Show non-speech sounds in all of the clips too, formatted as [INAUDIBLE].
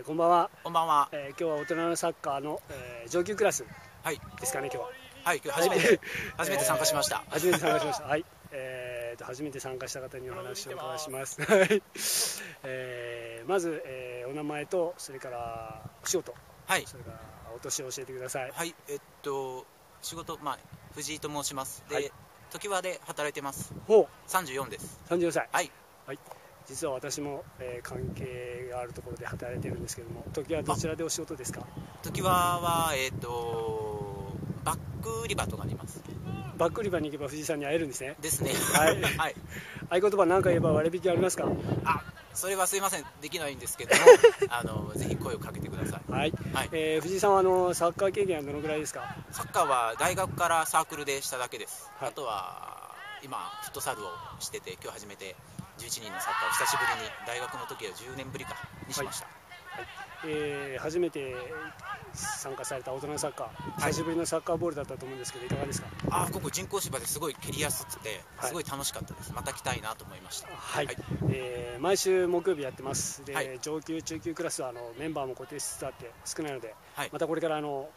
えーこんばんは、こんばんは。えー今日は大人のサッカーの、えー上級クラスはい。ですかね今日ははい、今日初めて、初めて参加しました。初めて参加しましたはいえーと初めて参加した方にお話をお伺いしますはい、えーまず、えーお名前とそれからお仕事はい。それからお年を教えてくださいはい、えっと、仕事、まあ、藤井と申します。で、はい時和で働いてます。ほ34です。う34歳はい。実は私も、えー関係があるところで働いてるんですけども時はどちらでお仕事ですか？時和は、えっと、バック売り場とかあります。バック売り場に行けば藤井さんに会えるんですねですね。はい [LAUGHS] はい。合言葉何か言えば割引ありますか？あ、それはすいません、できないんですけども、[LAUGHS] あの、ぜひ声をかけてください。はい、はい。えー藤井さんはあのサッカー経験はどのぐらいですか？サッカーは大学からサークルでしただけです。はいあとは、今、フットサルをしてて、今日初めて11人のサッカーを久しぶりに、大学の時は10年ぶりかにしました。えー初めて参加された大人のサッカー、はい。久しぶりのサッカーボールだったと思うんですけどいかがですか？あーここ人工芝ですごい蹴りやすくてはい。すごい楽しかったです、また来たいなと思いました。はい、はい。えー毎週木曜日やってます。で、はい。上級中級クラスはあのメンバーも固定しつつあって少ないので、はい。またこれからあの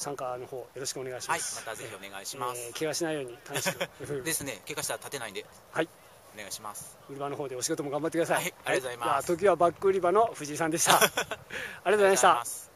参加の方よろしくお願いしはいます、またぜひお願いします、えー怪我しないように楽しくですね怪我したら立てないんで。はい。お願いします。売り場の方でお仕事も頑張ってください、はいありがとうございます。時はバック売り場の藤井さんでした。[LAUGHS] ありがとうございました。す